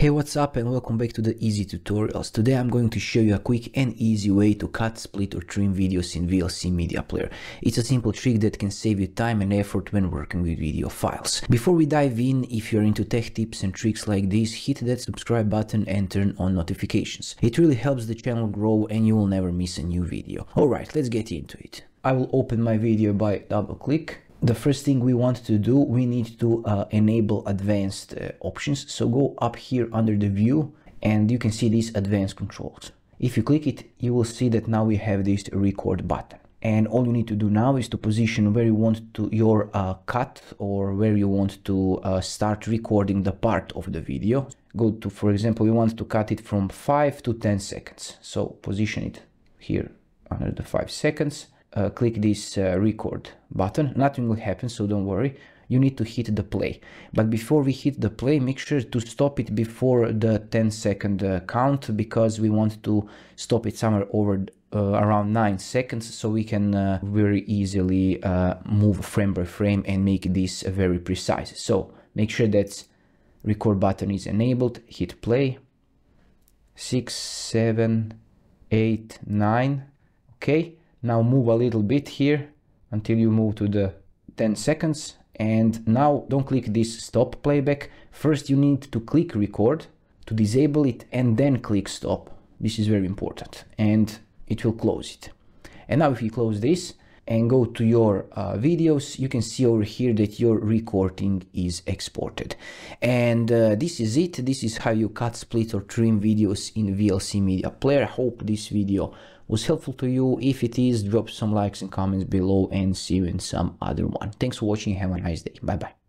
Hey what's up and welcome back to the easy tutorials. Today I'm going to show you a quick and easy way to cut, split or trim videos in VLC Media Player. It's a simple trick that can save you time and effort when working with video files. Before we dive in, if you're into tech tips and tricks like this, hit that subscribe button and turn on notifications. It really helps the channel grow and you will never miss a new video. Alright, let's get into it. I will open my video by double click the first thing we want to do, we need to uh, enable advanced uh, options. So go up here under the view and you can see these advanced controls. If you click it, you will see that now we have this record button. And all you need to do now is to position where you want to your uh, cut or where you want to uh, start recording the part of the video. Go to, for example, we want to cut it from 5 to 10 seconds. So position it here under the 5 seconds uh, click this uh, record button. Nothing will happen so don't worry. You need to hit the play. But before we hit the play make sure to stop it before the 10 second uh, count because we want to stop it somewhere over uh, around 9 seconds so we can uh, very easily uh, move frame by frame and make this very precise. So make sure that record button is enabled. Hit play. 6 7 8 9 okay now move a little bit here until you move to the 10 seconds. And now don't click this stop playback. First you need to click record to disable it and then click stop. This is very important and it will close it. And now if you close this and go to your uh, videos, you can see over here that your recording is exported. And uh, this is it. This is how you cut, split or trim videos in VLC Media Player. I hope this video was helpful to you. If it is, drop some likes and comments below and see you in some other one. Thanks for watching. Have a nice day. Bye bye.